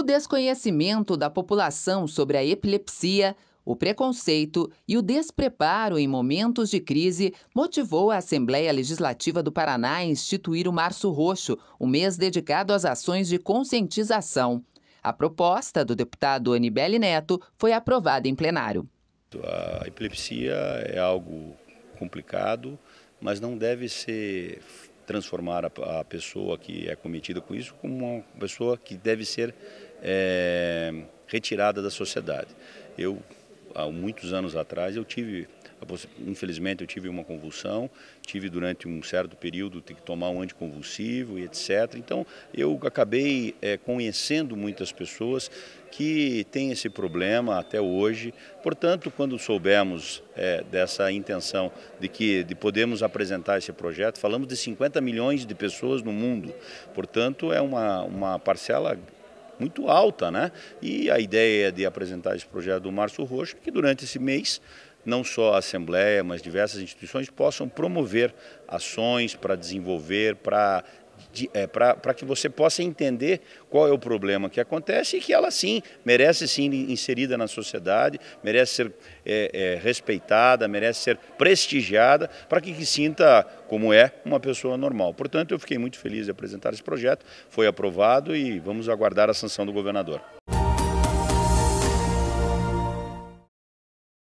o desconhecimento da população sobre a epilepsia, o preconceito e o despreparo em momentos de crise motivou a Assembleia Legislativa do Paraná a instituir o Março Roxo, um mês dedicado às ações de conscientização. A proposta do deputado Anibele Neto foi aprovada em plenário. A epilepsia é algo complicado, mas não deve ser transformar a, pessoa que é cometida com isso como uma pessoa que deve ser é, retirada da sociedade. Eu há muitos anos atrás eu tive infelizmente eu tive uma convulsão, tive durante um certo período ter que tomar um anticonvulsivo e etc. Então eu acabei é, conhecendo muitas pessoas que têm esse problema até hoje. Portanto, quando soubemos é, dessa intenção de que de podermos apresentar esse projeto, falamos de 50 milhões de pessoas no mundo. Portanto, é uma, uma parcela muito alta, né? E a ideia de apresentar esse projeto do Março Roxo, que durante esse mês não só a Assembleia, mas diversas instituições possam promover ações para desenvolver, para é, para que você possa entender qual é o problema que acontece e que ela sim merece sim inserida na sociedade, merece ser é, é, respeitada, merece ser prestigiada, para que, que sinta como é uma pessoa normal. Portanto, eu fiquei muito feliz de apresentar esse projeto, foi aprovado e vamos aguardar a sanção do governador.